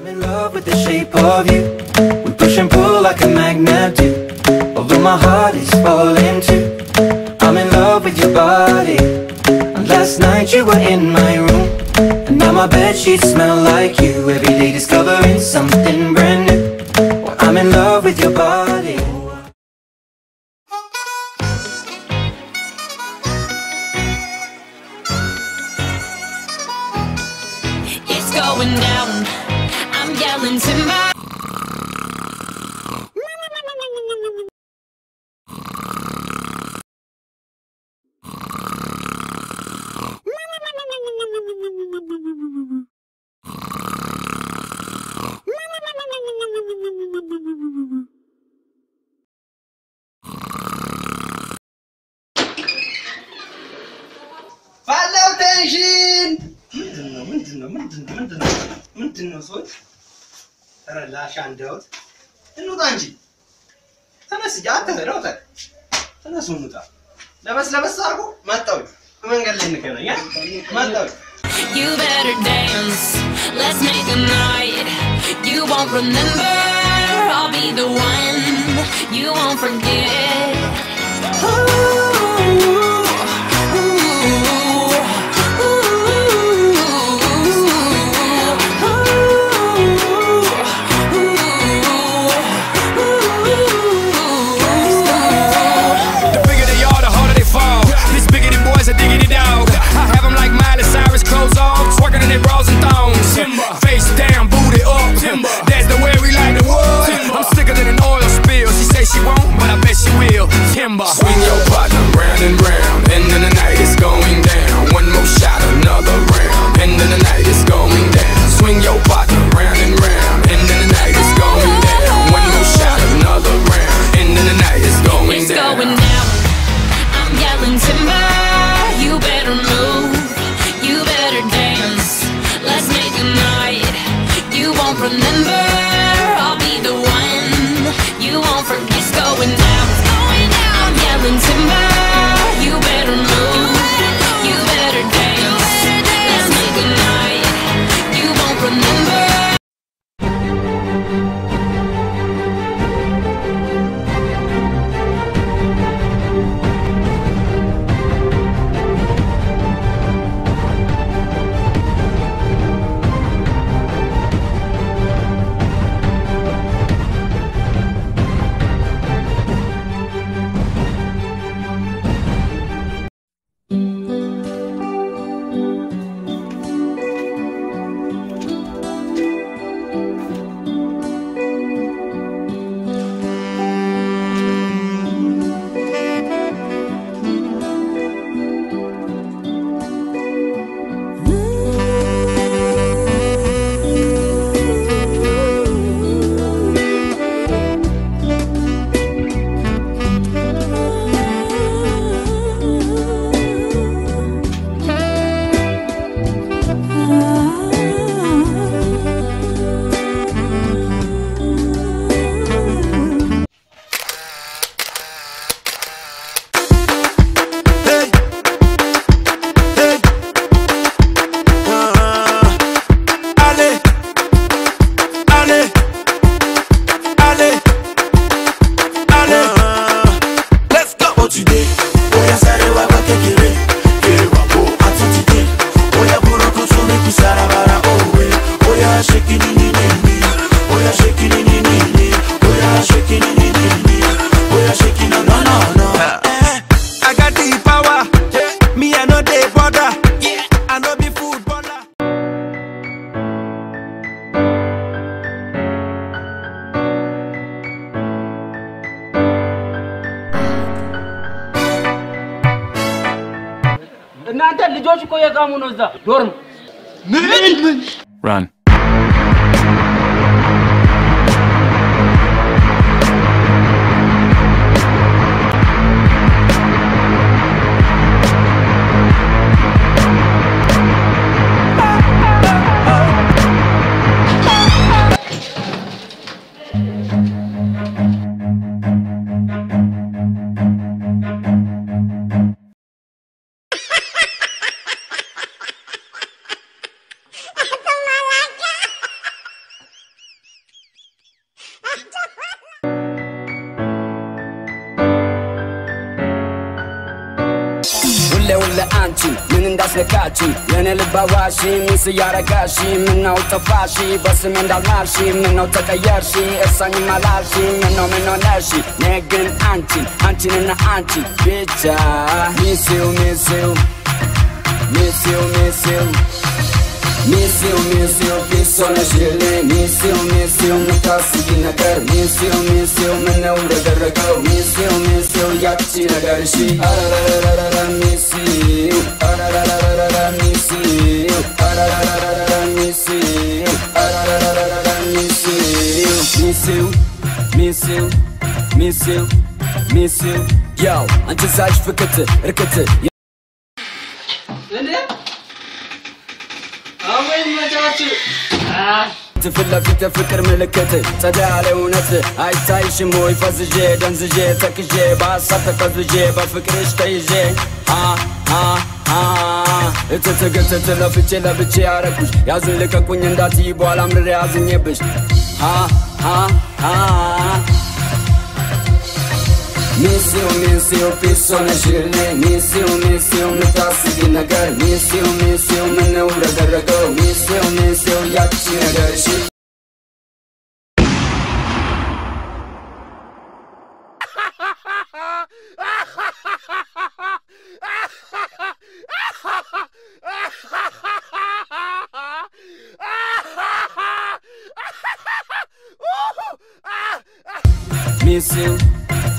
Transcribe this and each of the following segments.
I'm in love with the shape of you. We push and pull like a magnet do. Although my heart is falling too. I'm in love with your body. And last night you were in my room. And now my bed sheets smell like you. Every day discovering something brand new. Well, I'm in love with your body. It's going down falling timber. Fala, Tangine! Mantendo, mantendo, mantendo, ኧረ ላሻ እንደውት እንውጣ እንጂ ተነስ፣ አትሄድ አውጣ። ተነሱ እንውጣ። ለበስ ለበስ አድርጎ መጣሁ። በመንገድ ላይ እንገናኝ።? መጣሁ። You better dance. Let's make a night. You won't remember. I'll be the one. You won't forget. I'm timber. You better move. You better dance. Let's make a night. You won't remember. ልጆች እኮ የጋሙ ነው እዛ ዶርም Run. Someone ለአንቺ ምን እንዳስነካች የኔ ልብ አዋሺ ሚስ እያረጋሺ ምነው ጠፋሺ በስሜ እንዳልማርሺ ምነው ተቀየርሺ? እርሳኝም አላልሺ ምነው ምነው ነሺ? እኔ ግን አንቺን አንቺንና አንቺን ብቻ። ሚሲው ሚሲው ሚሲው ሚሲው Мисил, мисил, фиксона жиле Мисил, мисил, мутасы кинакар Мисил, мисил, мене урагаракав Мисил, мисил, якчина гарши Арарарарара, мисил Арарарарара, мисил Арарарарара, мисил Арарарарара, мисил Мисил, мисил, мисил, мисил Yo, antes aç fıkatı, rıkatı አወይ መቻች ፊት ለፊት የፍቅር ምልክት ጸዳ ያለ እውነት አይታይሽም ወይ ፈዝዤ ደንዝዤ ተክዤ በሀሳብ ተከዝዤ በፍቅርሽ ተይዤ አ አ አ እትትግትት ለፍቼ ለብቼ ያረኩሽ ያዙኝ ልቀቁኝ እንዳትይ በኋላ ምርሬ ያዝኜብሽ አ አ አ ሚሲው ሚሲው ፒስ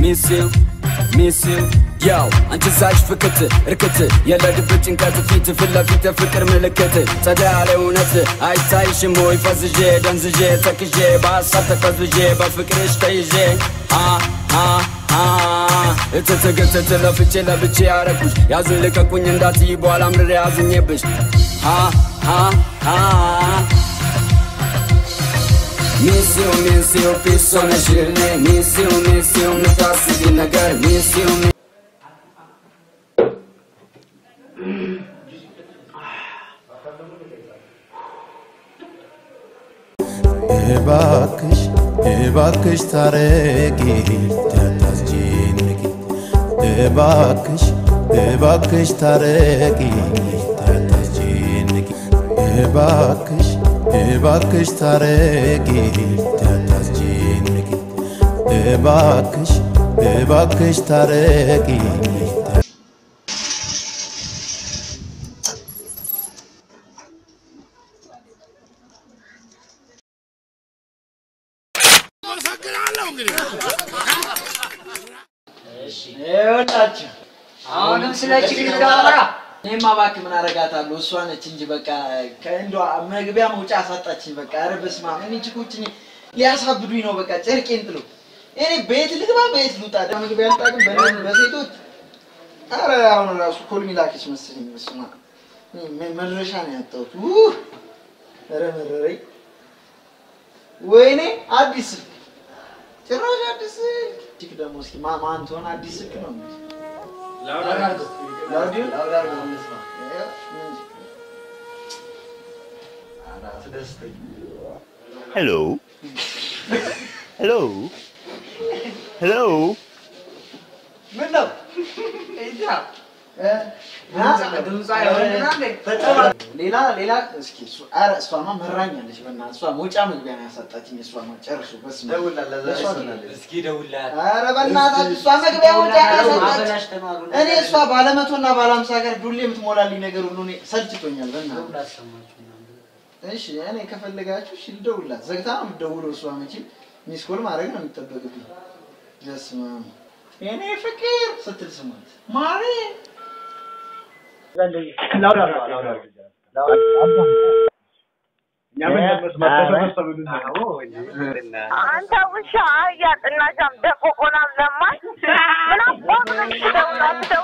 ሚሲው ሚሲው ያው አንቺ ዛሽ ፍክት እርክት የለድብ ጭንቀት ፊት ፊት ለፊት የፍቅር ምልክት ጸዳ ያለ እውነት አይታይሽም ወይ ፈዝዤ ደንዝዤ ተክዤ በሀሳብ ተከዝዤ በፍቅርሽ ተይዤ አ አ አ እትትግትት ለፍቼ ለብቼ ያረኩሽ ያዙኝ ልቀቁኝ እንዳትይ በኋላ Misiu, misiu, piso në gjirne Misiu, misiu, në tasë di në gërë Misiu, misiu Bir e bakış, bir bakış tare gitti tazcin gitti e Bir bakış, bir bakış tare gitti tazcin gitti bakış, እባክሽ ታረቂ ታታስጨንቂ እባክሽ እባክሽ ታረቂ ይኸውላችሁ አሁንም ስለ ችግር ጋራ እኔማ እባክህ ምን አረጋታለሁ? እሷ ነች እንጂ በቃ ከእንዷ መግቢያ መውጫ አሳጣችኝ። በቃ ኧረ በስመ አብ እኔ እኔ ሊያሳብዱኝ ነው። በቃ ጨርቄን ጥሎ እኔ ቤት ልግባ ቤት ልውጣ። መግቢያ ልውጣ ግን በሴቶች ኧረ አሁን ራሱ ኮልሚ ላከች መሰለኝ። በስመ መድረሻ ነው ያጣሁት።! ኧረ መረረኝ። ወይኔ አዲስ ስልክ ጭራሽ አዲስ ስልክ ደግሞ እስኪ ማን ትሆን አዲስ ስልክ ነው Louder. Louder. Louder. Louder on this one. Yeah. And after this thing. Hello. Hello. Hello. Hello. Hello. ሌላ ሌላ እስኪ ኧረ እሷማ መራኛለች። በእናትህ እሷ መውጫ መግቢያ ነው ያሳጣችኝ። እሷማ ጨርሱ እሷ መግቢያ መውጫ እኔ እሷ ባለመቶና ባለ ሀምሳ ዱሌ የምትሞላልኝ ነገር ሁሉ እኔ ሰልችቶኛል። በእናትህ እሺ እኔ ከፈለጋችሁ እሺ ልደውልላት። ዘግታ ነው የምትደውለው እሷ መቼም miss call ማድረግ ነው የሚጠበቅብኝ። በስመ አብ የኔ ፍቅር ስትል ስሟት ማሬ አንተ ውሻ አያጥና ጃም ደፎ ቆናም ለማኝ አገኛታለሁ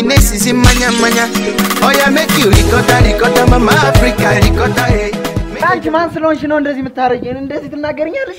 Is in manya manya. Oh yeah, make you ricotta ricotta, mama Africa ricotta. Hey. አንቺ ማን ስለሆንሽ ነው እንደዚህ የምታረጊኝ? እንደዚህ ትናገርኛለሽ?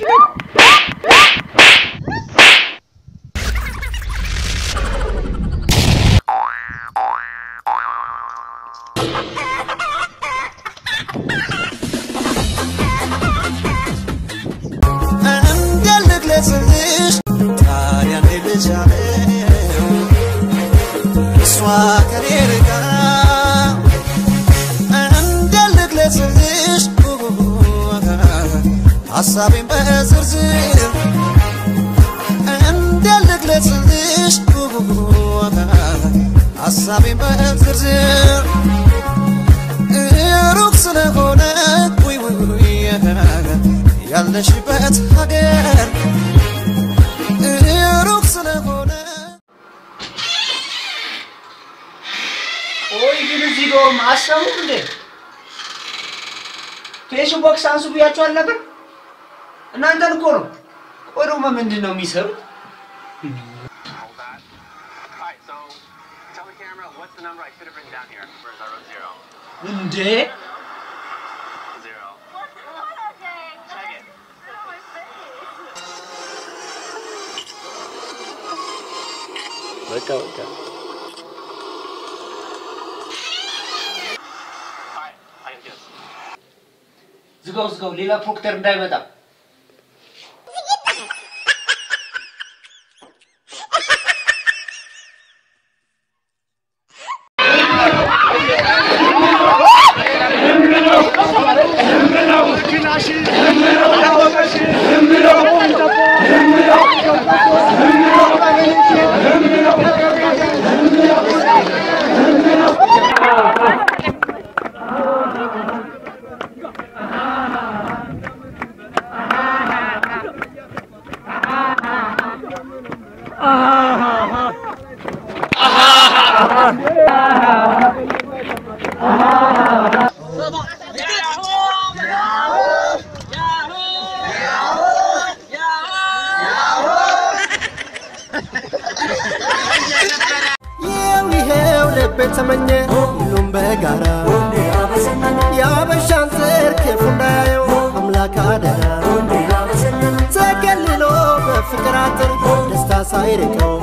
ሀሳቤን በዝርዝር እንዴት ልግለጽልሽ ሀሳቤን በዝርዝር ሩቅ ስለሆነ ውይ ውይ ውይ ያለሽበት ሀገር ሩቅ ስለሆነ ቆይ ግን እዚህ ዶርም አሰሙም እንዴ? ፌስቡክ አንሱ ብያችሁ አልነበር? እናንተን እኮ ነው። ቆይ ደግሞ ምንድን ነው የሚሰሩት? እንዴ በቃ በቃ ዝጋው ዝጋው፣ ሌላ ፕሮክተር እንዳይመጣ። ይኸው ይኸው ልቤ ተመኘ ሁሉም በጋራ ደስታ ሳይርቀው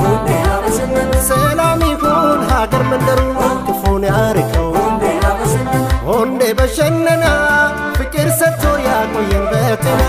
ሰላም ይሁን ሀገር መንደሩ ክፉን ያርቀው ሆንዴ በሸነና ፍቅር ሰጥቶ ያቆየን በጤና